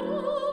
Lord.